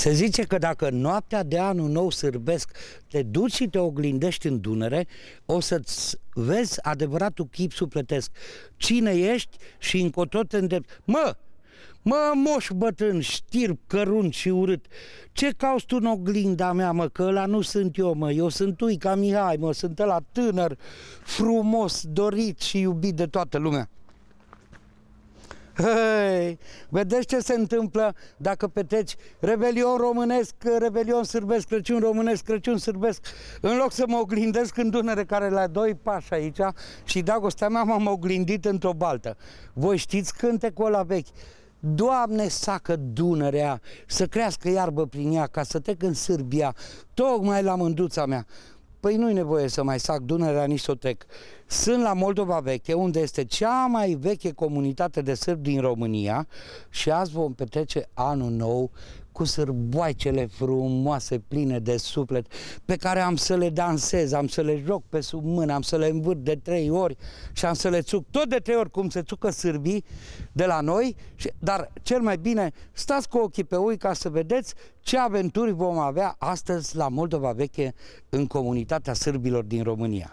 Se zice că dacă noaptea de anul nou sârbesc te duci și te oglindești în Dunăre, o să-ți vezi adevăratul chip sufletesc. Cine ești și încotro te îndrept. Mă, Mă, moș bătrân, știr, cărunt și urât, ce cauți tu în oglinda mea, mă, că ăla nu sunt eu, mă, eu sunt Uica Mihai, mă, sunt ăla tânăr, frumos, dorit și iubit de toată lumea. Hei, vedeți ce se întâmplă dacă petreci Rebelion românesc, Rebelion sârbesc, Crăciun românesc, Crăciun sârbesc. În loc să mă oglindesc în Dunăre care la doi pași aici Și dragostea mea m-am oglindit într-o baltă. Voi știți cântecul ăla vechi? Doamne, sacă Dunărea, să crească iarbă prin ea, ca să trec în Sârbia, tocmai la mânduța mea. Păi nu-i nevoie să mai sac Dunărea, nici să o trec. Sunt la Moldova Veche, unde este cea mai veche comunitate de sârbi din România și azi vom petrece anul nou cu sârboaicele frumoase, pline de suflet, pe care am să le dansez, am să le joc pe sub mână, am să le învârt de trei ori și am să le țuc tot de trei ori cum se țucă sârbii de la noi, și, dar cel mai bine stați cu ochii pe ui ca să vedeți ce aventuri vom avea astăzi la Moldova Veche în comunitatea sârbilor din România.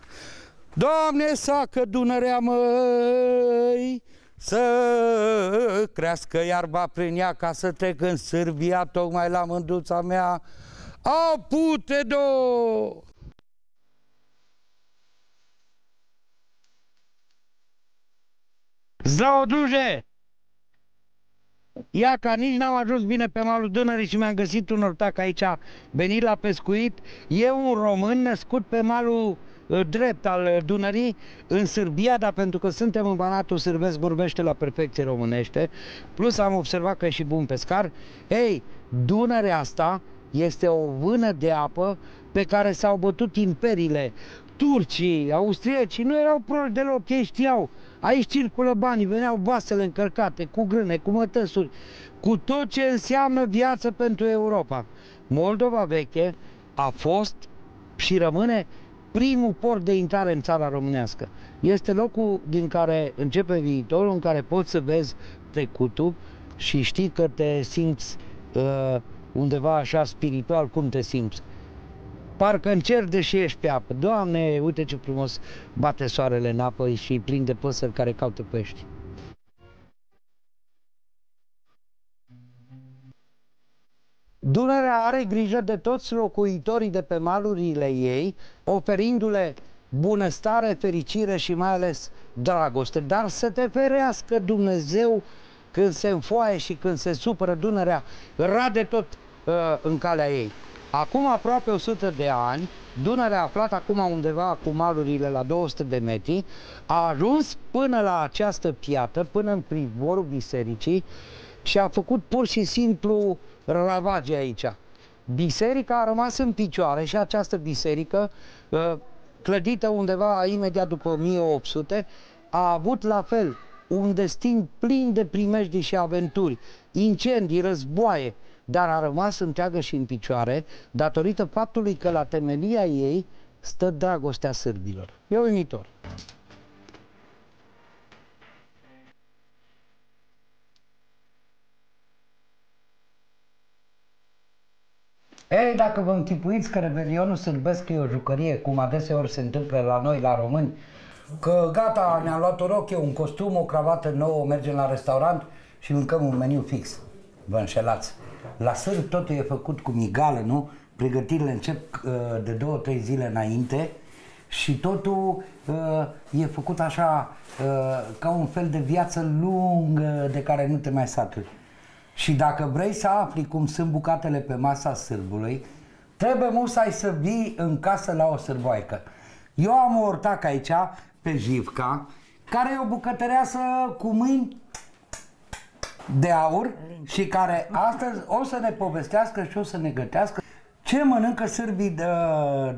Doamne, sacă Dunărea, măi! Să crească iarba prin ea ca să trec în Sârbia tocmai la mânduța mea. pute do! Zdravo, druže! Ia ca nici n-am ajuns bine pe malul Dunării și mi-am găsit un ortac aici, venit la pescuit. E un român născut pe malul Uh, drept al uh, Dunării în Sârbia, dar pentru că suntem în Banatul Sârbesc, vorbește la perfecție românește, plus am observat că e și bun pescar. Ei, Dunărea asta este o vână de apă pe care s-au bătut imperiile. Turcii, austriecii nu erau proști deloc, ei știau. Aici circulă banii, veneau vasele încărcate cu grâne, cu mătăsuri, cu tot ce înseamnă viață pentru Europa. Moldova veche a fost și rămâne primul port de intrare în țara românească. Este locul din care începe viitorul, în care poți să vezi trecutul și știi că te simți uh, undeva așa spiritual, cum te simți. Parcă în cer, deși ești pe apă. Doamne, uite ce frumos bate soarele în apă și plin de păsări care caută pești. Dunărea are grijă de toți locuitorii de pe malurile ei, oferindu-le bunăstare, fericire și mai ales dragoste. Dar să te ferească Dumnezeu când se înfoaie și când se supără Dunărea, rade tot uh, în calea ei. Acum aproape 100 de ani, Dunărea aflat acum undeva cu malurile la 200 de metri, a ajuns până la această piată, până în privorul bisericii și a făcut pur și simplu ravage aici. Biserica a rămas în picioare și această biserică, uh, clădită undeva imediat după 1800, a avut la fel un destin plin de primejdii și aventuri, incendii, războaie, dar a rămas întreagă și în picioare datorită faptului că la temelia ei stă dragostea sârbilor. E uimitor. Ei, dacă vă închipuiți că Revelionul Sârbesc e o jucărie, cum adeseori se întâmplă la noi, la români, că gata, ne-am luat o rochie, un costum, o cravată nouă, mergem la restaurant și mâncăm un meniu fix. Vă înșelați. La sârb totul e făcut cu migală, nu? Pregătirile încep uh, de două, trei zile înainte și totul uh, e făcut așa uh, ca un fel de viață lungă de care nu te mai saturi. Și dacă vrei să afli cum sunt bucatele pe masa sârbului, trebuie musai să vii în casă la o sârboaică. Eu am o ortac aici, pe Jivca, care e o bucătăreasă cu mâini de aur și care astăzi o să ne povestească și o să ne gătească ce mănâncă sârbii de,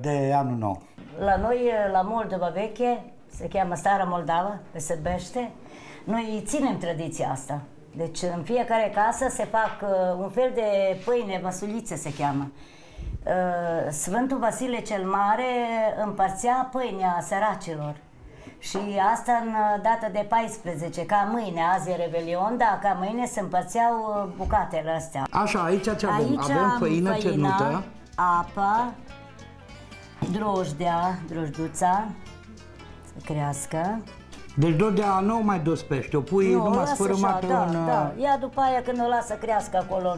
de anul nou. La noi, la Moldova veche, se cheamă Stara Moldava, pe sârbește, noi ținem tradiția asta. Deci în fiecare casă se fac uh, un fel de pâine, măsulițe se cheamă. Uh, Sfântul Vasile cel Mare împărțea pâinea săracilor. Și asta în uh, data de 14, ca mâine, azi e Revelion, da, ca mâine se împărțeau uh, bucatele astea. Așa, aici ce avem? Aici avem am făină, făina, cernută. apa, drojdea, drojduța, să crească. Deci Dodea nu o mai dus pește, o pui Nu, o numai lasă sfărâmată așa, în... da, da. Ea după aia când o lasă crească acolo,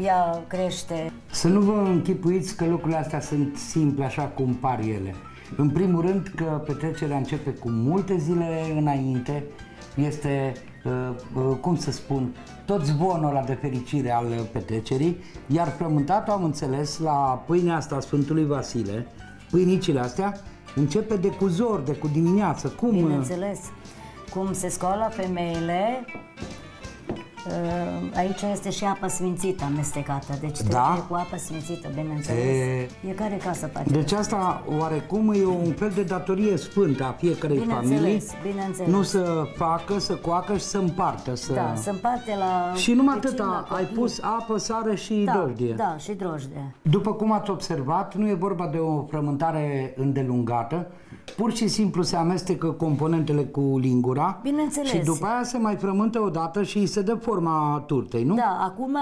ea crește. Să nu vă închipuiți că lucrurile astea sunt simple așa cum par ele. În primul rând că petrecerea începe cu multe zile înainte, este, uh, uh, cum să spun, tot zvonul ăla de fericire al petrecerii, iar frământatul, am înțeles, la pâinea asta a Sfântului Vasile, pâinicile astea, începe de cu zor, de cu dimineață. Cum? uh, Bineînțeles. Cum se scoală femeile, uh, aici este și apă sfințită amestecată, deci trebuie Da? cu apă sfințită, bineînțeles. E- Fiecare casă face. Deci asta oarecum e un fel de datorie sfântă a fiecarei Bineînțeles, familii. bineînțeles. Nu să facă, să coacă și să împartă. Să... Da, se împarte la Și numai vecini, la atâta, ai copii. pus apă, sare și da, drojdie. Da, și drojdie. După cum ați observat, nu e vorba de o frământare îndelungată, pur și simplu se amestecă componentele cu lingura Bineînțeles. și după aia se mai frământă o dată și îi se dă forma turtei, nu? Da, acum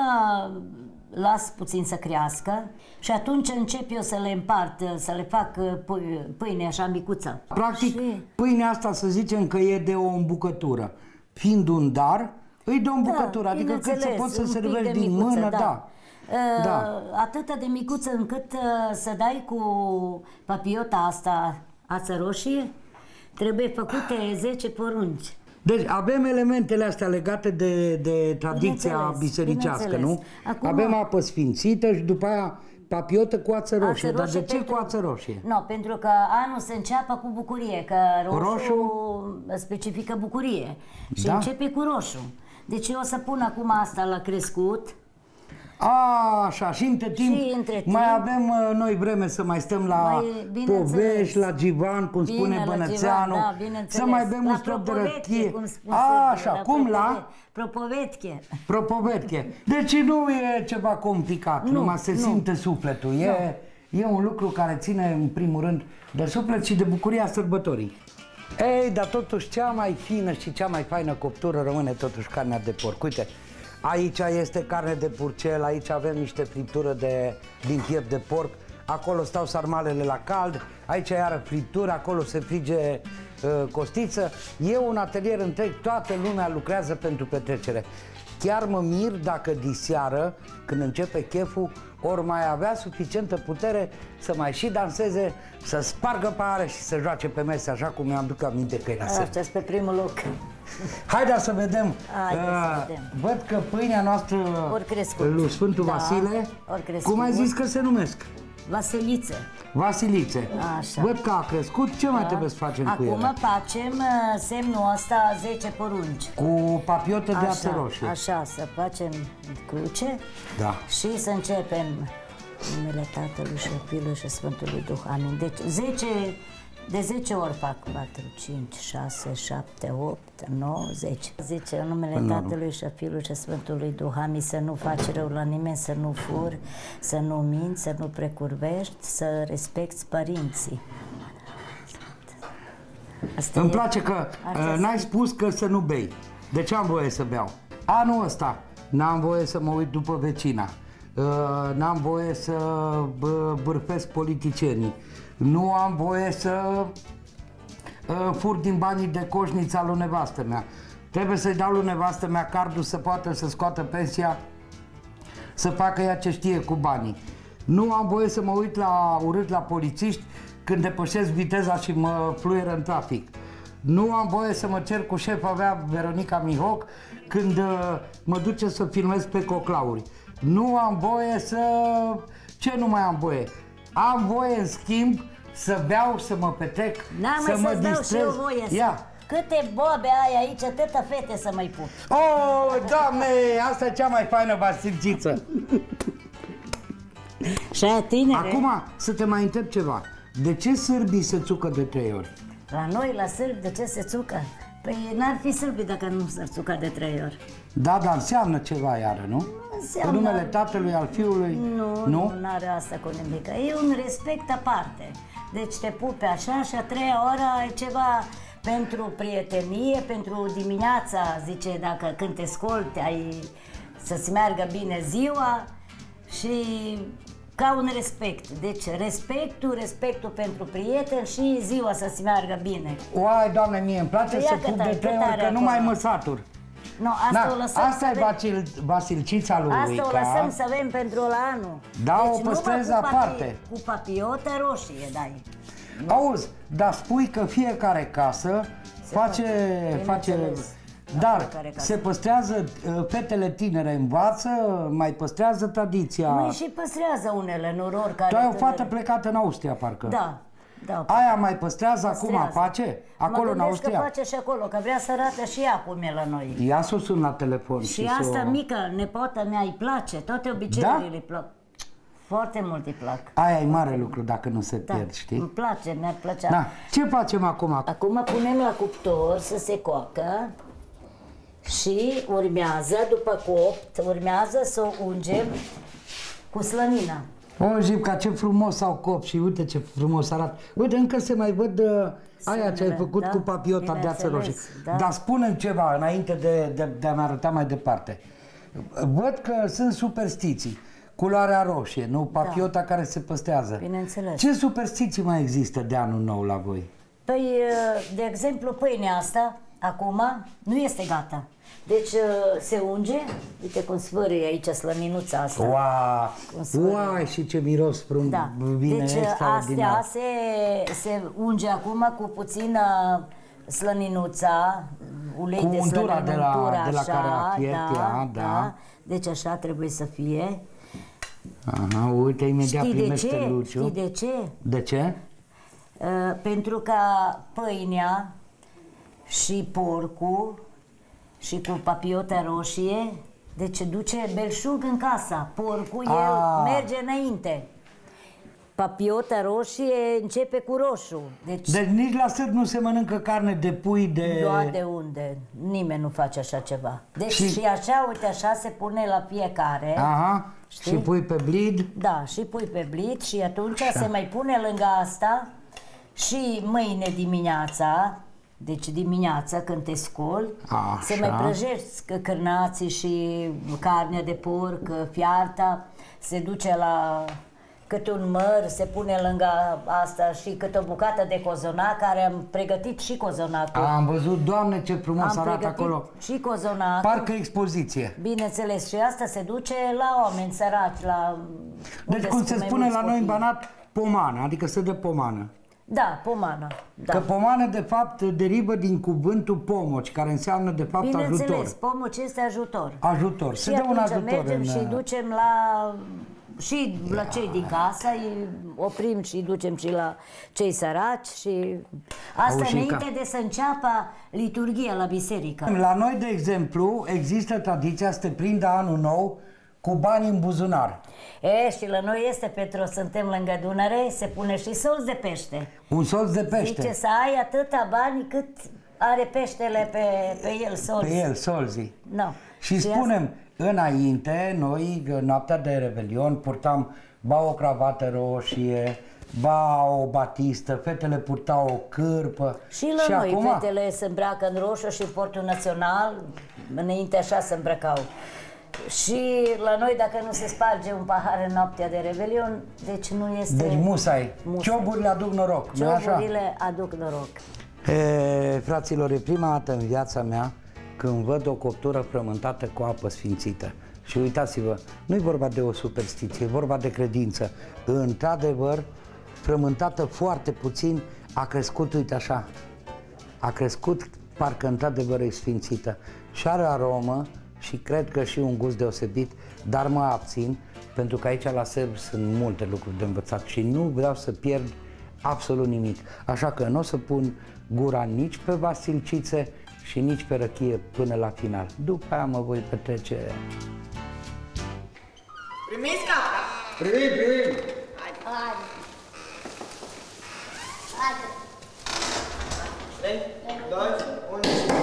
las puțin să crească și atunci încep eu să le împart, să le fac uh, pâ- pâine așa micuță. Practic, Și- pâinea asta să zicem că e de o îmbucătură. Fiind un dar, îi dă o îmbucătură, adică cât se bineînțeles, poți să un pic servești de din micuță, mână, da. Uh, Da. Atâta de micuță încât uh, să dai cu papiota asta ață roșie, trebuie făcute 10 porunci. Deci avem elementele astea legate de, de tradiția Bineînțeles, bisericească, nu? bineînțeles. Acum- Avem apă sfințită și după aia papiotă cu ață roșie. Ață Dar de ce pentru- cu ață roșie? Nu, pentru că anul se înceapă cu bucurie, că roșu, Roșu? specifică bucurie. Și Da. începe cu roșu. Deci eu o să pun acum asta la crescut. A, așa, și între timp, Și între timp- mai avem uh, noi vreme să mai stăm la Mai- bineînțeles. povești, la givan, cum Bine, spune la Bănățeanu, Givan, da, bineînțeles. să mai bem la un strop de propovetche, răchie. cum spun A, sârbii, așa, cum la? propove- Propovetche. Propovetche. Deci nu e ceva complicat, Nu, numai se nu. simte sufletul. E, e un lucru care ține în primul rând de suflet și de bucuria sărbătorii. Ei, dar totuși cea mai fină și cea mai faină coptură rămâne totuși carnea de porc. Uite, aici este carne de purcel, aici avem niște friptură de, din piept de porc, acolo stau sarmalele la cald, aici iară friptură, acolo se frige uh, costiță. E un atelier întreg, toată lumea lucrează pentru petrecere. Chiar mă mir dacă diseară, când începe cheful, ori mai avea suficientă putere să mai și danseze, să spargă pare și să joace pe mese, așa cum mi-am duc aminte că e la săr. Asta pe primul loc. Haideți să vedem. Haideți să Uh, vedem. Văd că pâinea noastră Ori crescut. lui Sfântul Da, Vasile, ori crescut. cum ai zis că se numesc? Vasilițe. Vasilițe. Așa. Văd că a crescut, ce mai trebuie să facem cu Acum ele? facem uh, semnul ăsta 10 porunci. Cu papiotă de ață Așa, roșie. așa, să facem cruce Da. și să începem numele Tatălui și a Fiului și a Sfântului Duh. Amin. Deci 10, de 10 ori fac 4, 5, 6, 7, 8, 9, 10. Zice în numele Până la urmă. Tatălui și a Fiului și a Sfântului Duh. Amin. Să nu faci rău la nimeni, să nu furi, să nu minți, să nu precurvești, să respecti părinții. Asta Îmi e. place că Astea uh, sunt- n-ai spus că să nu bei. De ce am voie să beau? Anul ăsta n-am voie să mă uit după vecina. Uh, n-am voie să bă, bârfesc politicienii. Nu am voie să uh, fur din banii de coșnița lui nevastă mea. Trebuie să-i dau lui nevastă mea cardul să poată să scoată pensia să facă ea ce știe cu banii. Nu am voie să mă uit la urât la polițiști când depășesc viteza și mă fluieră în trafic. Nu am voie să mă cer cu șefa mea, Veronica Mihoc, când uh, mă duce să filmez pe coclauri. Nu am voie să... Ce nu mai am voie? Am voie, în schimb, să beau, să mă petrec, N-am să mai mă să-ți dau și distrez. eu voie să... Ia! Câte bobe ai aici, atâta fete să mai pup. Oh, doamne, asta e cea mai faină vasilciță. Și aia tinere, Acum să te mai întreb ceva. De ce sârbii se țucă de trei ori? la noi, la sârbi, de ce se țucă? Păi n-ar fi sârbi dacă nu s-ar țuca de trei ori. Da, dar înseamnă ceva iară, nu? Înseamnă... În numele tatălui, al fiului? Nu, nu, nu are asta cu nimic. E un respect aparte. Deci te pupe așa și a treia oră e ceva pentru prietenie, pentru dimineața, zice, dacă când te scolte, ai să-ți meargă bine ziua și ca un respect. Deci respectul, respectul pentru prieten și ziua să-ți meargă bine. Oai, doamne, mie îmi place Ia să pup de trei ori, că nu mai mă satur. No, asta da, o lăsăm asta e bacil, basilcița lui Asta o lăsăm să avem pentru la anul. Da, deci o păstrez aparte. Cu papiotă roșie, dai. Auzi, dar spui că fiecare casă se face, face, dar se păstrează, uh, fetele tinere învață, mai păstrează tradiția. Mai și păstrează unele norori care... Tu ai o fată plecată în Austria, parcă. Da, da. Aia mai păstrează, păstrează. acum, face? Acolo în Austria? că face și acolo, că vrea să arate și ea cum e la noi. Ia să o sun la telefon. Și, și asta o... mică, nepoata mea îi place, toate obiceiurile da? îi plac. Foarte mult îi plac. Aia e mare lucru dacă nu se da, pierd, știi? îmi place, mi-ar plăcea. Da. Ce facem acum? Acum punem la cuptor să se coacă și urmează, după copt, urmează să o ungem cu slănina. O, Jipca, ce frumos au cop și uite ce frumos arată. Uite, încă se mai văd uh, aia ce ai făcut da? cu papiota de ață roșie. Da? Dar spune ceva înainte de, de, de a-mi arăta mai departe. Văd că sunt superstiții. Culoarea roșie, nu? Papiota da. care se păstrează. Bineînțeles. Ce superstiții mai există de anul nou la voi? Păi, uh, de exemplu, pâinea asta, acum, nu este gata. Deci uh, se unge, uite cum sfârâie aici slăninuța asta. Wow, wow, și ce miros frum da. vine Deci uh, astea se, se unge acum cu puțină slăninuța, ulei cu de slănină, de la, de la așa, care a fiert, da, da. da. Deci așa trebuie să fie. Aha, uite, imediat Știi primește de ce? Luciu. Știi de ce? De ce? Uh, pentru ca pâinea și porcul și cu papiota roșie, deci duce belșug în casa. Porcul, A. el ah. merge înainte. Papiota roșie începe cu roșu. Deci, deci nici la sârb nu se mănâncă carne de pui de... Nu de unde. Nimeni nu face așa ceva. Deci și, și așa, uite, așa se pune la fiecare. Aha. Știi? Și pui pe blid? Da, și pui pe blid și atunci așa. se mai pune lângă asta și mâine dimineața deci dimineața când te scoli, Așa. se mai prăjesc cârnații și carnea de porc, fiarta, se duce la cât un măr, se pune lângă asta și cât o bucată de cozonac, care am pregătit și cozonacul. Am văzut, Doamne, ce frumos am arată acolo. și cozonacul. Parcă expoziție. Bineînțeles, și asta se duce la oameni săraci, la... Deci, cum se spune la noi în Banat, pomană, adică se dă pomană. Da, pomană. Da. Că pomană, de fapt, derivă din cuvântul pomoci, care înseamnă, de fapt, Bineînțeles, ajutor. Bineînțeles, pomoci este ajutor. Ajutor. Și Se dă un ajutor mergem în... și ducem la și la cei din casă, îi oprim și ducem și la cei săraci și asta Auzi, înainte ca... de să înceapă liturgia la biserică. La noi, de exemplu, există tradiția să te prindă anul nou cu bani în buzunar. E, și la noi este, Petru, suntem lângă Dunăre, se pune și solț de pește. Un solț de pește? Zice să ai atâta bani cât are peștele pe, pe el, solzi. Pe el, solzi. No. Și, și spunem, asta... înainte, noi, noaptea de Revelion, purtam ba o cravată roșie, ba o batistă, fetele purtau o cârpă. Și la și noi acum... fetele se îmbracă în roșu și portul național, înainte așa se îmbrăcau. Și la noi, dacă nu se sparge un pahar în noaptea de Revelion, deci nu este... Deci musai. musai. Cioburile aduc noroc, Cioburile aduc noroc. E, fraților, e prima dată în viața mea când văd o coptură frământată cu apă sfințită. Și uitați-vă, nu e vorba de o superstiție, e vorba de credință. Într-adevăr, frământată foarte puțin, a crescut, uite așa, a crescut, parcă într-adevăr e sfințită. Și are aromă, și cred că și un gust deosebit, dar mă abțin pentru că aici la serb sunt multe lucruri de învățat și nu vreau să pierd absolut nimic. Așa că nu o să pun gura nici pe vasilcițe și nici pe răchie până la final. După aia mă voi petrece. Primiți capra? Primim, primim! Hai, hai! Hai! 3, 2,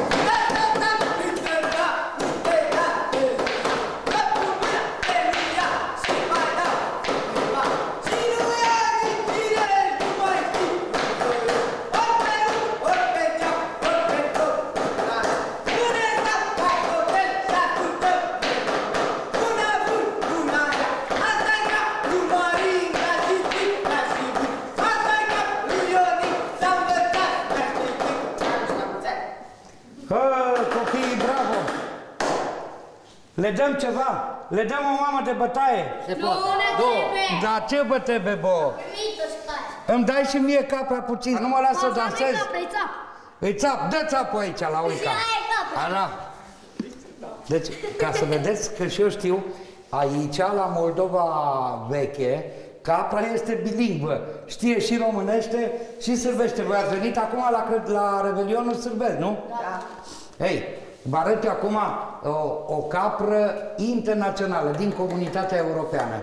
dăm ceva? Le dăm o mamă de bătaie? Se Nu poate. ne Două. trebuie! Da, ce bă trebuie, bo? Mită stai! Îmi dai și mie capra puțin, nu mă las să dansez? Îi țap! Îi țap, dă țapul aici la uica. Și aia e capra. Ara. Deci, ca să vedeți că și eu știu, aici, la Moldova veche, capra este bilingvă. Știe și românește și sârbește. Voi ați venit acum la, cred, la Revelionul Sârbesc, nu? Da. Ei, vă arăt eu acum o, o capră internațională din comunitatea europeană.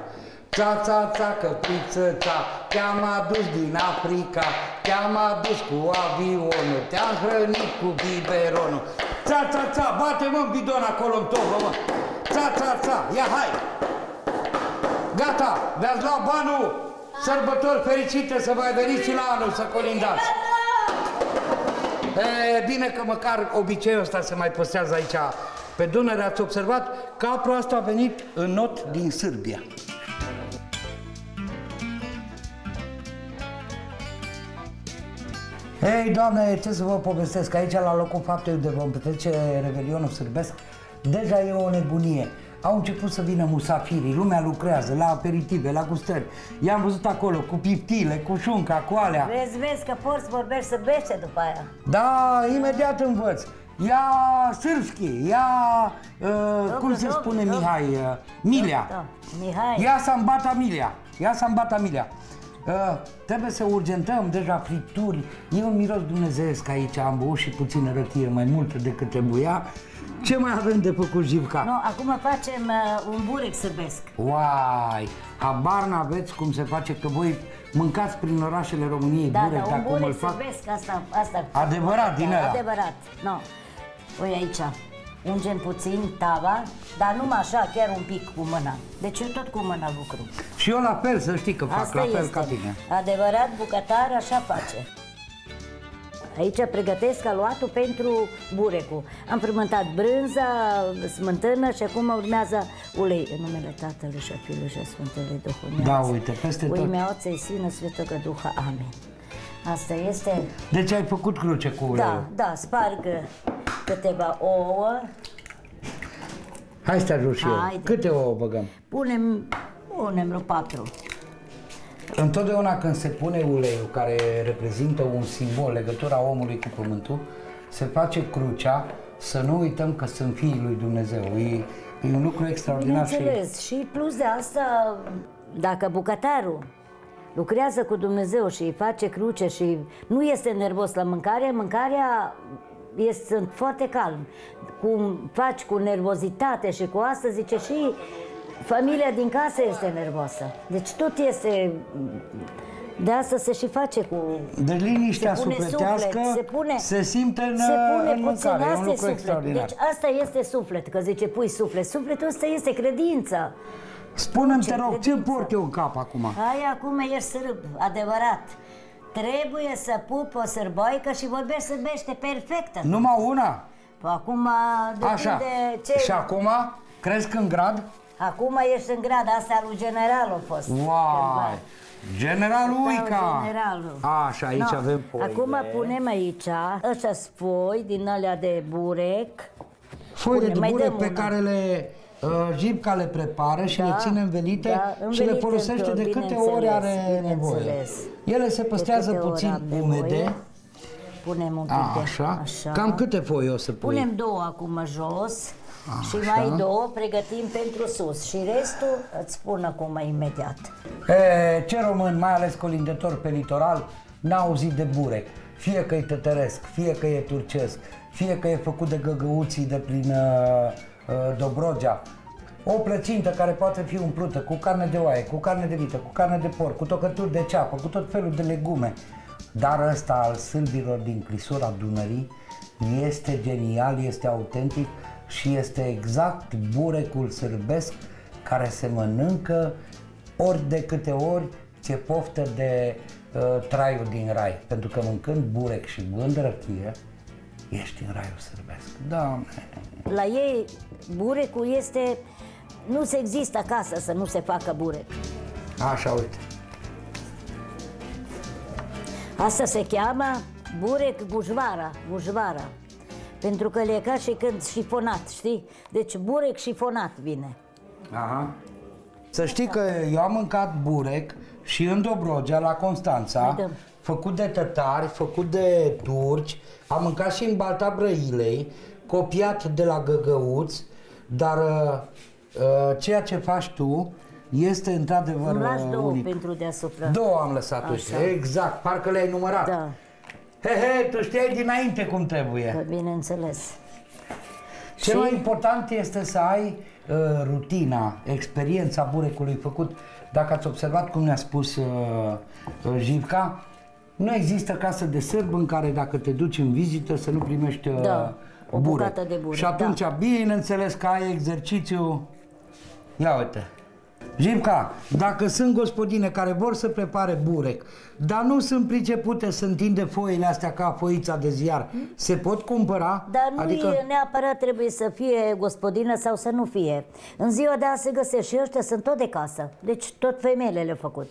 Ța, ța, ța, căpiță, ța, te-am adus din Africa, te-am adus cu avionul, te-am hrănit cu biberonul. Ța, ța, ța, bate-mă în bidon acolo în tobă, mă. Ța, ța, ța, ia hai! Gata, vi-ați luat banul, sărbători fericite să mai veniți și la anul să colindați. E, bine că măcar obiceiul ăsta se mai păstrează aici pe Dunăre, ați observat? Capra asta a venit în not din Sârbia. Ei, doamne, ce să vă povestesc, aici la locul faptei unde vom petrece Revelionul Sârbesc, deja e o nebunie. Au început să vină musafirii, lumea lucrează la aperitive, la gustări. I-am văzut acolo cu piptile, cu șunca, cu alea. Vezi, vezi că poți vorbești să bește după aia. Da, imediat învăț. Ia sârbski, ia, uh, cum se Dobru, spune dobru, Mihai, uh, Milea. Da, Mihai. Ia Sambata Milia, ia Sambata Milia. Uh, trebuie să urgentăm deja fripturi. E un miros dumnezeiesc aici, am băut și puțină rătie, mai mult decât trebuia. Ce mai avem de făcut, Jivca? Nu, acum facem uh, un burec sârbesc. Uai, habar n-aveți cum se face că voi mâncați prin orașele României Da, burec, da, dar un cum îl burec fac? sârbesc, asta, asta. Adevărat, din ăla. Adevărat, nu. Uite aici, ungem puțin tava, dar numai așa, chiar un pic cu mâna. Deci eu tot cu mâna lucru. Și eu la fel, să știi că fac Asta la fel este. ca tine. Adevărat bucătar așa face. Aici pregătesc aluatul pentru burecul. Am frământat brânza, smântână și acum urmează ulei. În numele Tatălui și a Fiului și a Sfântului Duhul. Da, uite, peste tot. Uimea Oței Sină Sfântă Duha. Amin. Asta este... Deci ai făcut cruce cu uleiul. Da, da, sparg câteva ouă, Hai să te ajut și eu. Haide. Câte ouă băgăm? punem, punem vreo patru. Întotdeauna când se pune uleiul, care reprezintă un simbol, legătura omului cu pământul, se face crucea, să nu uităm că sunt fiii lui Dumnezeu. E, e un lucru extraordinar și... Bineînțeles, și plus de asta, dacă bucătarul lucrează cu Dumnezeu și îi face cruce și nu este nervos la mâncare, mâncarea este sunt foarte calm. Cum faci cu nervozitate și cu asta, zice și familia din casă este nervoasă. Deci tot este... De asta se și face cu... Deci liniștea se pune sufletească suflet, se pune, se simte în, se pune în puțin, mâncare. E un asta e lucru suflet. extraordinar. Deci asta este suflet, că zice pui suflet. Sufletul ăsta este credința. Spune-mi, te ce rog, ce credință. port eu în cap acum? Ai acum ești sârb, adevărat. Trebuie să pup o sârboică și vorbești sârbește perfectă. Numai una? Păi acum depinde Așa. ce... Și acum cresc în grad? Acum ești în grad, asta lui general a fost. Uai! Generalul Sau Uica! generalul. Așa, aici No, avem foile. Acum punem aici, ăștia foi din alea de burec. Foile de Pune, mai burec dăm pe una. care le uh, Jibca le prepară și Da, le ține învelite da, și le învelite folosește într-o- de câte ori are bineînțeles, nevoie. bineînțeles. Ele se De păstrează câte ori puțin am nevoie, umede. Punem un pic A, de așa. așa. Cam câte foi o să pui? Punem două acum jos și Așa. mai două pregătim pentru sus și restul îți spun acum imediat. E, ce român, mai ales colindător pe litoral, n-a auzit de burec. Fie că e tătăresc, fie că e turcesc, fie că e făcut de găgăuții de prin uh, uh, Dobrogea. O plăcintă care poate fi umplută cu carne de oaie, cu carne de vită, cu carne de porc, cu tocături de ceapă, cu tot felul de legume. Dar ăsta al sâlbilor din clisura Dunării este genial, este autentic și este exact burecul sârbesc care se mănâncă ori de câte ori ce poftă de uh, traiul din rai. Pentru că mâncând burec și bând răchie, ești în raiul sârbesc. Doamne! La ei burecul este, nu se există acasă să nu se facă burec. Așa, uite. Asta se cheamă burec bujvara, bujvara. Pentru că le e ca și când șifonat, știi? Deci burec șifonat vine. Aha. Să știi că eu am mâncat burec și în Dobrogea, la Constanța, Mai dăm. făcut de tătari, făcut de turci, am mâncat și în Balta Brăilei, copiat de la găgăuți, dar uh, uh, ceea ce faci tu este într-adevăr Îmi lași uh, două unic. pentru deasupra. Două am lăsat, Așa. uite, exact, parcă le-ai numărat. Da, He, he, tu știai dinainte cum trebuie. că bineînțeles. Cel Și- mai important este să ai uh, rutina, experiența burecului făcut. Dacă ați observat cum ne-a spus uh, uh, Jivca, nu există casă de sârb în care dacă te duci în vizită să nu primești uh, Da, o burec. bucată de burec, Și atunci, da. bineînțeles că ai exercițiu. Ia uite. Jivca, dacă sunt gospodine care vor să prepare burec, dar nu sunt pricepute să întinde foile astea ca foița de ziar, se pot cumpăra? Dar nu adică... e neapărat trebuie să fie gospodină sau să nu fie. În ziua de azi se găsește și ăștia sunt tot de casă. Deci tot femeile le-au făcut.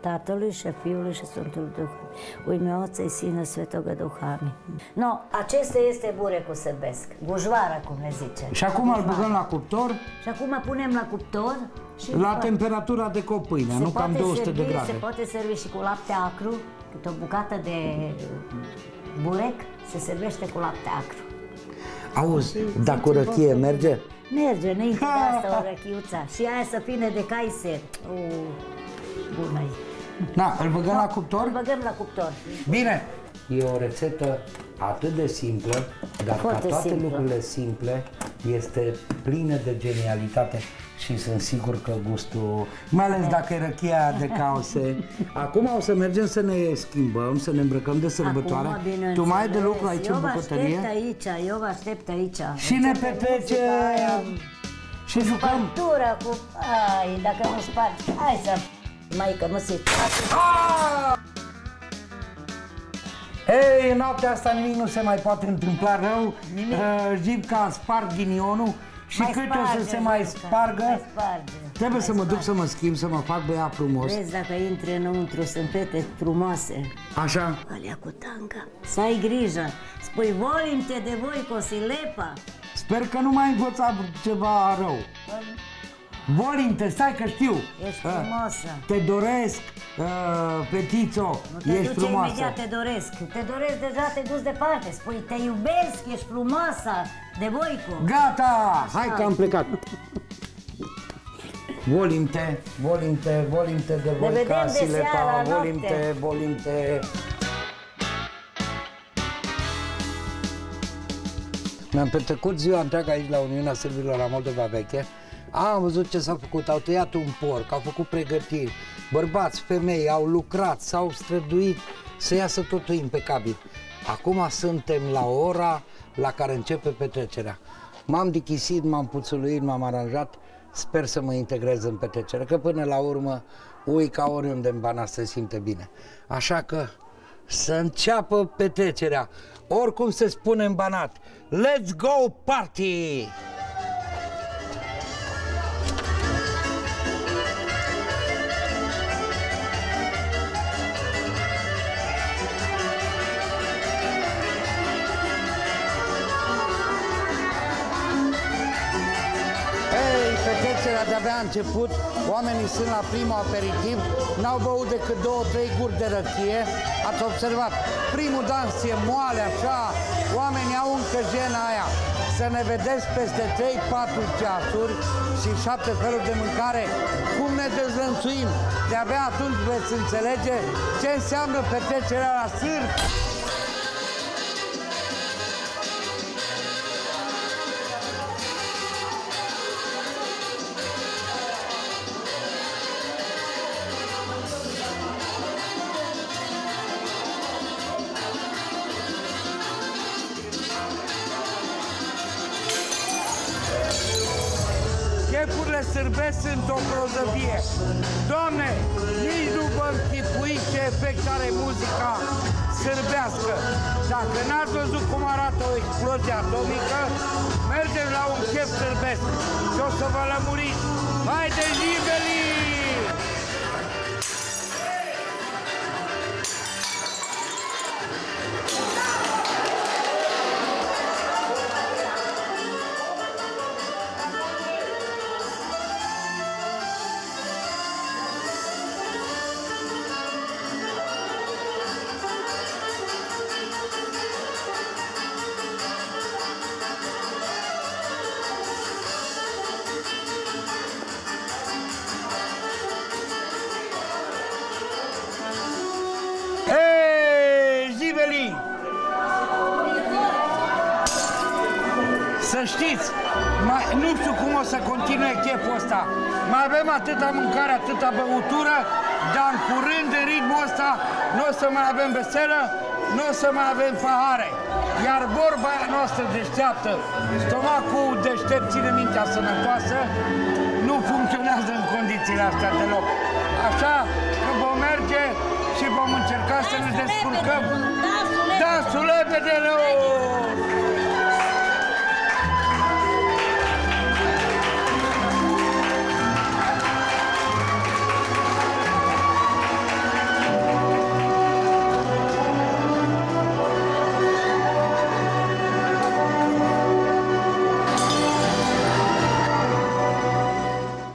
Tatălui și Fiului și Sfântul Duh. Ujme Oței Sine Svetogă Duhami. No, acesta este burecul sărbesc. Gujvara, cum le zice. Și acum îl Gujvara. băgăm la cuptor Și acum punem la cuptor și la fa- temperatura de copâine, se nu cam poate 200 de servi, grade. Se poate servi și cu lapte acru, câte o bucată de burec se servește cu lapte acru. Auzi, Și dar cu zice, răchie bă, merge? Merge, înainte de asta o răchiuța. Și aia să fine de caise. O, bună -i. Na, îl băgăm la cuptor? Îl băgăm la cuptor. Bine! E o rețetă atât de simplă, dar Foarte ca toate simplă. lucrurile simple, este plină de genialitate și sunt sigur că gustul, mai ales dacă e răchia de cause. Acum o să mergem să ne schimbăm, să ne îmbrăcăm de sărbătoare. Acum, tu mai ai de lucru aici eu în vă aștept bucătărie? aici, eu vă aștept aici. Și ne Începe petrece muzica aia, și jucăm. Factura cu... Ai, dacă nu spargi, hai să... Maică, nu se noaptea asta nimic nu se mai poate întâmpla rău. Nimic. Uh, Jibca a spart ghinionul și Mai cât o sparge, să se mai Jibca, spargă, mai sparge, trebuie mai să mă duc sparge. să mă schimb, să mă fac băiat frumos. Vezi dacă intri înăuntru, sunt fete frumoase. Așa? Alea cu tanga. Să ai grijă. Spui, volim-te de voi, Cosilepa. Sper că nu mai învățat ceva rău. Volinte, stai că știu. Ești Uh, frumoasă. Te doresc, uh, Petițo, Nu te ești duce frumoasă. imediat, te doresc. Te doresc, deja te duci departe. Spui, te iubesc, ești frumoasă, de voicu. Gata, hai că am plecat. Volinte, volinte, volinte de voi vedem ca de Silepa, seara, volinte, noapte. volinte. Mi-am petrecut ziua întreagă aici la Uniunea Sârbilor la Moldova Veche. Am văzut ce s-a făcut, au tăiat un porc, au făcut pregătiri. Bărbați, femei au lucrat, s-au străduit să iasă totul impecabil. Acum suntem la ora la care începe petrecerea. M-am dichisit, m-am puțuluit, m-am aranjat, sper să mă integrez în petrecere, că până la urmă, ui ca oriunde în Banat se simte bine. Așa că să înceapă petrecerea. Oricum se spune în Banat, let's go party! Petrecerea de-abia a început, oamenii sunt la primul aperitiv, n-au băut decât două, trei guri de răchie. Ați observat, primul dans e moale așa, oamenii au încă jena aia. Să ne vedeți peste 3-4 ceasuri și șapte feluri de mâncare, cum ne dezlănțuim. De-abia atunci veți înțelege ce înseamnă petrecerea la sârb. Efect are muzica sârbească. Dacă n-ați văzut cum arată o explozie atomică, mergem la un chef sârbesc și o să vă lămuriți. Haide, Jibeli! Să știți, mai, nu știu cum o să continue cheful ăsta. Mai avem atâta mâncare, atâta băutură, dar în curând, în ritmul ăsta, nu o să mai avem veselă, nu o să mai avem pahare. Iar vorba aia noastră deșteaptă, stomacul deștept ține mintea sănătoasă, nu funcționează în condițiile astea deloc. Așa că vom merge și vom încerca să ne descurcăm. Dansul Dansul lebedele!